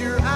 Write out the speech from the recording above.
your eyes.